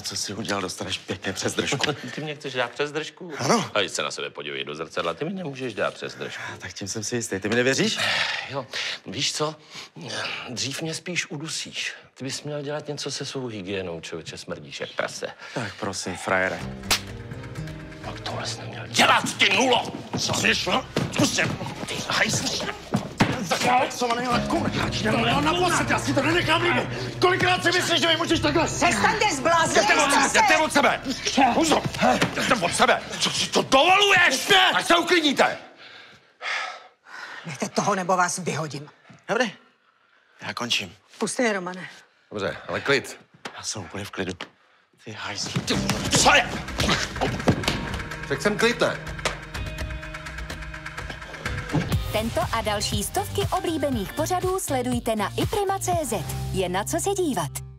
to, co jsi udělal, dostaneš pěkně přes držku. Ty mě chceš dát přes držku? Ano. A když se na sebe podívej do zrcadla, ty mi nemůžeš dát přes držku. tak tím jsem si jistý. Ty mi nevěříš? Jo, víš co? Dřív mě spíš udusíš. Ty bys měl dělat něco se svou hygienou, člověče, smrdíš jak prase. Tak prosím, frajere. Pak tohle jsi neměl dělat, ty nulo! Co jsi šlo? Zkus. Ty hajsli. Zakálcovaný, ale kurkáč, nebo naposled, já si to nenechám líbit. Kolikrát si myslíš, že mi můžeš takhle... Přestaňte zbláznit Jděte od sebe, se! jděte od sebe! Huzo, jděte od sebe! Co si to dovoluješ? Ne! Ať se uklidníte! Nechte toho, nebo vás vyhodím. Dobrý, já končím. Puste je, Romane. Dobře, ale klid. Já jsem úplně v klidu. Ty hajsli. Co je? Tak jsem klid, ne? Tento a další stovky oblíbených pořadů sledujte na iprima.cz. Je na co se dívat.